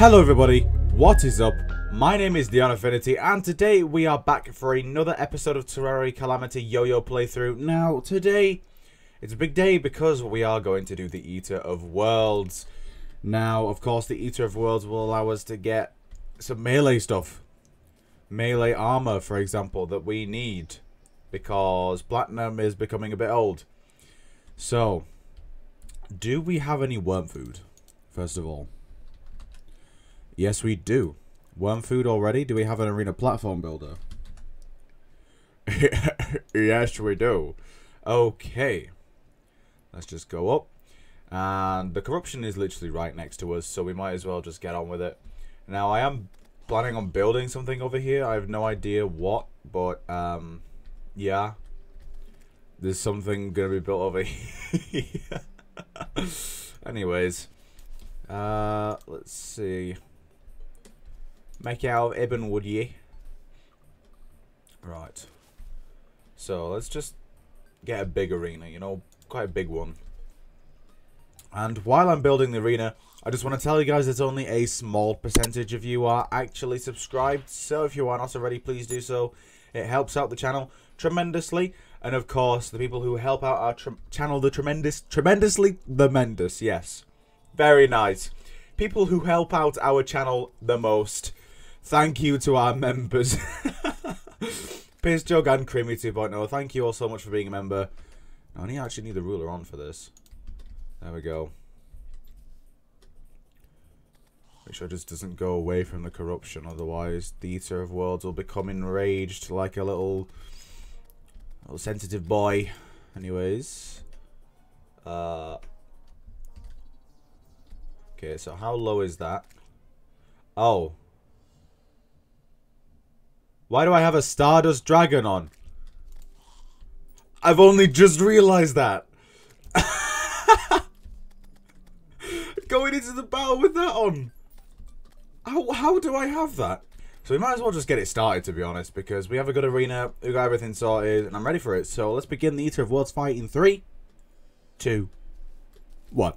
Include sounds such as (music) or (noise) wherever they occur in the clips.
Hello everybody, what is up? My name is Neon Infinity and today we are back for another episode of Terraria Calamity Yo-Yo playthrough. Now today, it's a big day because we are going to do the Eater of Worlds. Now, of course, the Eater of Worlds will allow us to get some melee stuff. Melee armor, for example, that we need because Platinum is becoming a bit old. So, do we have any worm food, first of all? Yes, we do. Worm food already? Do we have an arena platform builder? (laughs) yes, we do. Okay. Let's just go up. And the corruption is literally right next to us, so we might as well just get on with it. Now, I am planning on building something over here. I have no idea what, but, um, yeah. There's something going to be built over (laughs) here. Anyways. Uh, let's see. Make out of Ebon wood, ye. Right. So, let's just get a big arena, you know, quite a big one. And while I'm building the arena, I just want to tell you guys that only a small percentage of you are actually subscribed. So if you are not already, please do so. It helps out the channel tremendously. And of course, the people who help out our channel the tremendous, tremendously, tremendous, yes. Very nice. People who help out our channel the most. Thank you to our members. (laughs) Piss Jug and Creamy 2.0. Thank you all so much for being a member. I only actually need the ruler on for this. There we go. Make sure it just doesn't go away from the corruption, otherwise the Eater of Worlds will become enraged like a little, little sensitive boy. Anyways. Uh, okay, so how low is that? Oh. Why do I have a Stardust Dragon on? I've only just realized that. (laughs) Going into the battle with that on. How, how do I have that? So we might as well just get it started, to be honest, because we have a good arena, we got everything sorted, and I'm ready for it. So let's begin the Eater of Worlds fight in three, two, one.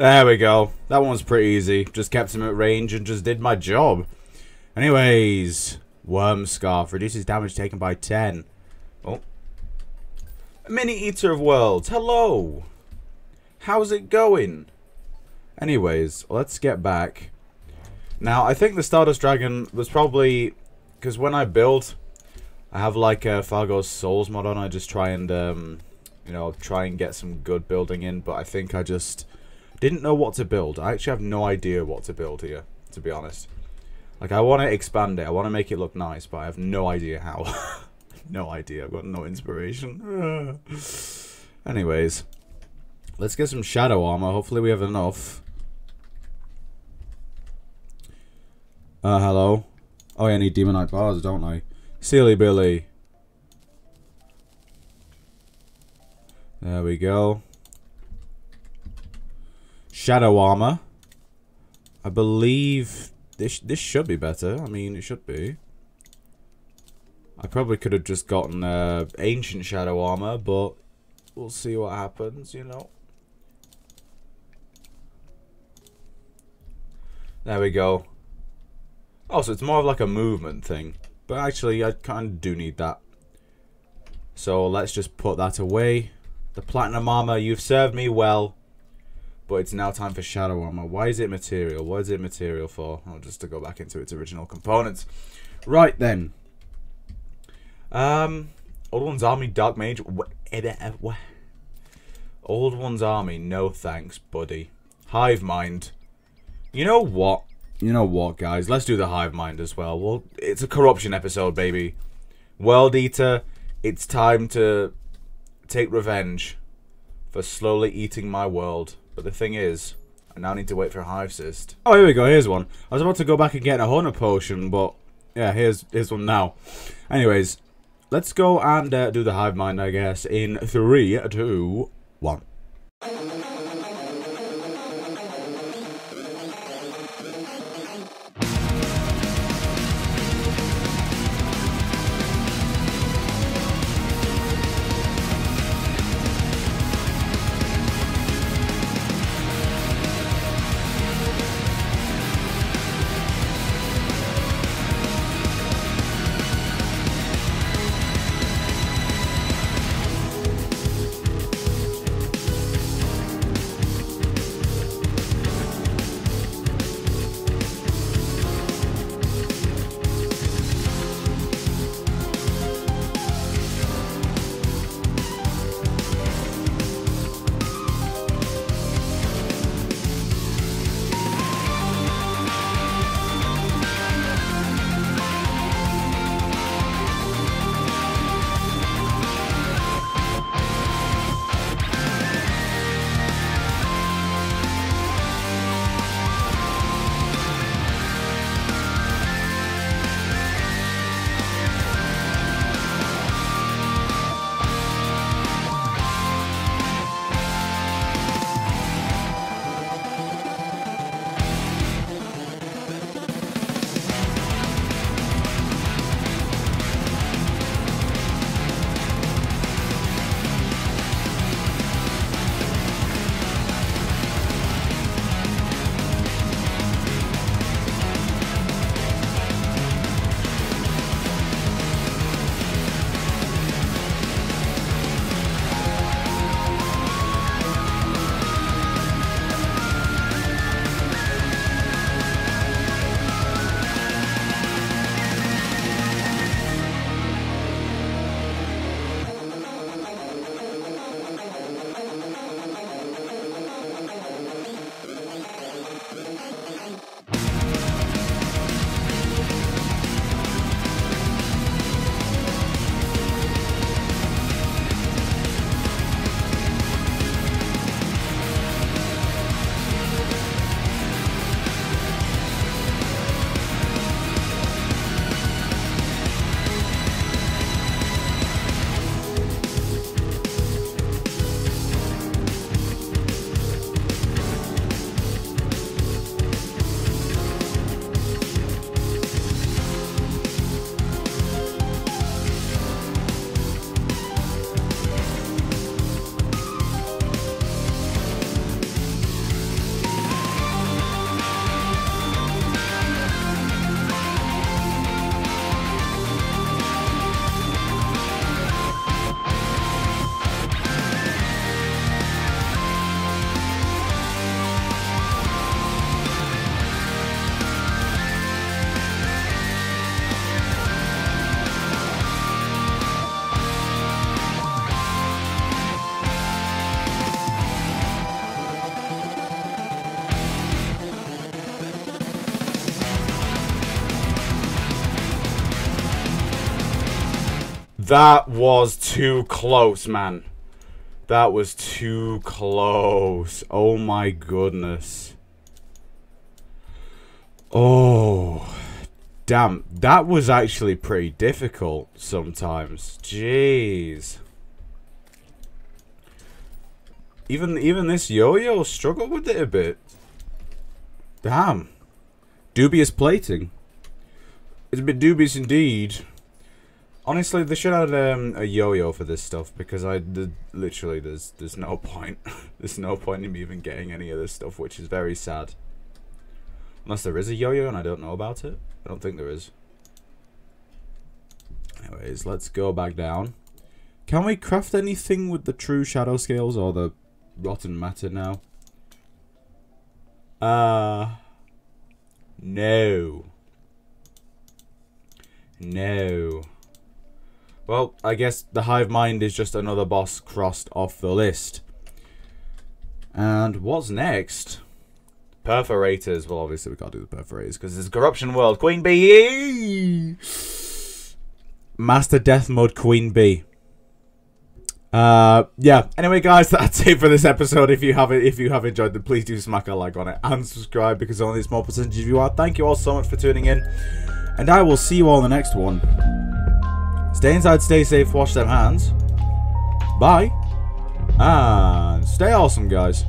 There we go. That one was pretty easy. Just kept him at range and just did my job. Anyways, Worm Scarf reduces damage taken by 10. Oh. Mini Eater of Worlds, hello! How's it going? Anyways, let's get back. Now, I think the Stardust Dragon was probably... Because when I build, I have like a Fargo's Souls mod on. I just try and, um, you know, try and get some good building in. But I think I just didn't know what to build. I actually have no idea what to build here, to be honest. Like, I want to expand it. I want to make it look nice, but I have no idea how. (laughs) no idea. I've got no inspiration. (sighs) Anyways, let's get some shadow armor. Hopefully we have enough. Uh, hello? Oh, yeah, I need Demonite bars, don't I? Silly Billy. There we go. Shadow armor. I believe this this should be better. I mean, it should be. I probably could have just gotten uh, ancient shadow armor, but we'll see what happens, you know. There we go. Oh, so it's more of like a movement thing. But actually, I kind of do need that. So let's just put that away. The platinum armor, you've served me well. But it's now time for shadow armor. Why is it material? What is it material for? Oh, just to go back into its original components. Right then. Um, Old One's Army, Dark Mage. Old One's Army, no thanks, buddy. Hive Mind. You know what? You know what, guys? Let's do the Hive Mind as well. Well, it's a corruption episode, baby. World Eater, it's time to take revenge for slowly eating my world. But the thing is, I now need to wait for a Hive Cyst. Oh, here we go. Here's one. I was about to go back and get a Hunter Potion, but yeah, here's here's one now. Anyways, let's go and uh, do the Hive Mind, I guess, in three, two, one. That was too close, man. That was too close. Oh my goodness. Oh. Damn, that was actually pretty difficult sometimes. Jeez. Even even this yo-yo struggled with it a bit. Damn. Dubious plating. It's a bit dubious indeed. Honestly, they should add um, a yo-yo for this stuff because I the, literally there's there's no point. (laughs) there's no point in me even getting any of this stuff, which is very sad. Unless there is a yo-yo and I don't know about it. I don't think there is. Anyways, let's go back down. Can we craft anything with the true shadow scales or the rotten matter now? Uh... No. No. Well, I guess the Hive Mind is just another boss crossed off the list. And what's next? Perforators. Well, obviously we gotta do the perforators because it's corruption world. Queen Bee. Master Death Mode Queen Bee. Uh, yeah. Anyway, guys, (laughs) that's it for this episode. If you have if you have enjoyed it, please do smack a like on it and subscribe because only a small percentage of you are. Thank you all so much for tuning in, and I will see you all in the next one. Stay inside, stay safe, wash them hands. Bye, and stay awesome, guys.